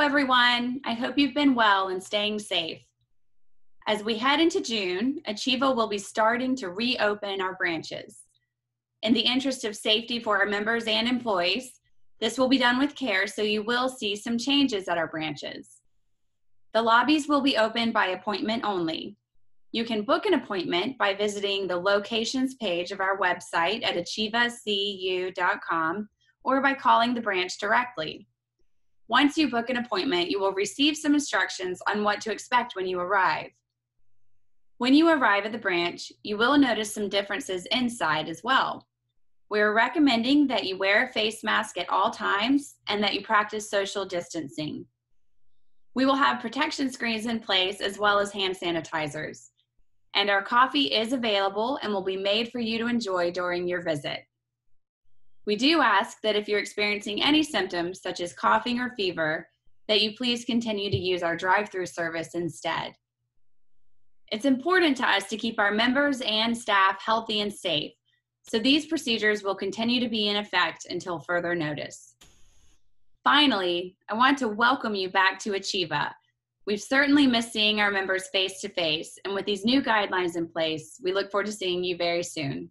everyone. I hope you've been well and staying safe. As we head into June, Achieva will be starting to reopen our branches. In the interest of safety for our members and employees, this will be done with care, so you will see some changes at our branches. The lobbies will be open by appointment only. You can book an appointment by visiting the locations page of our website at achievacu.com or by calling the branch directly. Once you book an appointment, you will receive some instructions on what to expect when you arrive. When you arrive at the branch, you will notice some differences inside as well. We're recommending that you wear a face mask at all times and that you practice social distancing. We will have protection screens in place as well as hand sanitizers. And our coffee is available and will be made for you to enjoy during your visit. We do ask that if you're experiencing any symptoms such as coughing or fever, that you please continue to use our drive-through service instead. It's important to us to keep our members and staff healthy and safe, so these procedures will continue to be in effect until further notice. Finally, I want to welcome you back to Achieva. We've certainly missed seeing our members face to face, and with these new guidelines in place, we look forward to seeing you very soon.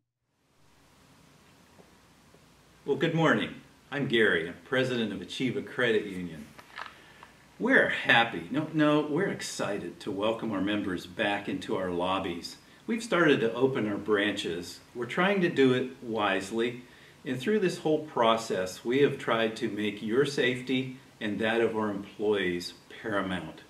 Well, good morning. I'm Gary. I'm president of Achieva Credit Union. We're happy, no, no, we're excited to welcome our members back into our lobbies. We've started to open our branches. We're trying to do it wisely, and through this whole process, we have tried to make your safety and that of our employees paramount.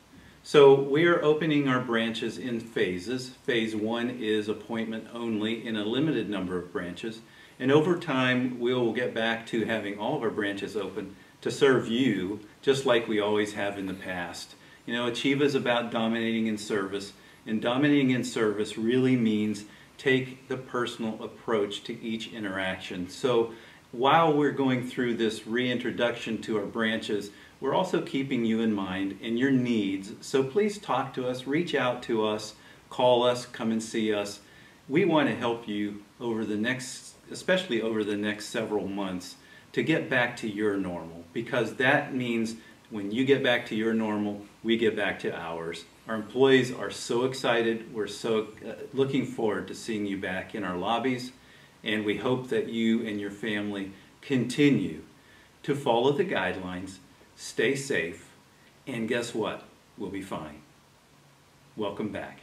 So we are opening our branches in phases. Phase one is appointment only in a limited number of branches. And over time, we'll get back to having all of our branches open to serve you just like we always have in the past. You know, Achieva is about dominating in service, and dominating in service really means take the personal approach to each interaction. So while we're going through this reintroduction to our branches, we're also keeping you in mind and your needs. So please talk to us, reach out to us, call us, come and see us. We want to help you over the next, especially over the next several months to get back to your normal because that means when you get back to your normal, we get back to ours. Our employees are so excited. We're so uh, looking forward to seeing you back in our lobbies, and we hope that you and your family continue to follow the guidelines, stay safe, and guess what? We'll be fine. Welcome back.